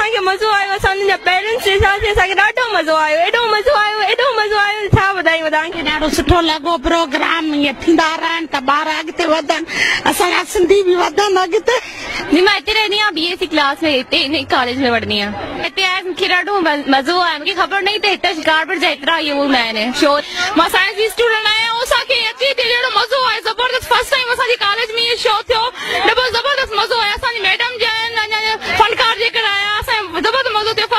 اسان کي مزو آيو اسان جا پيرينٽس ڏساسين اسان کي ڏاڍو مزو آيو ايڏو مزو آيو ايڏو مزو آيو ڇا ٻڌايون توهان کي ڏاڍو سٺو لڳو پروگرام ائين ٿيندا رهن ته ٻار اڳتي وڌن اسان جا سنڌي به وڌن اڳتي جي مان هتي رهندي آهيان بي ايس سي ڪلاس ۾ هتي هن ڪاليج ۾ پڙهندي آهيان هتي آيس مون کي ڏاڍو مزو آيو مون کي خبر نه ته هتي شڪارپور جا هيترا اهي هوندا آهن شو مان سائنس جي اسٽوڊنٽ آهيان اسان کي اچي ڏاڍو مزو آيو زبردست فرسٽ ٽائيم اسان جي ڪاليج ۾ اهو شو ٿيو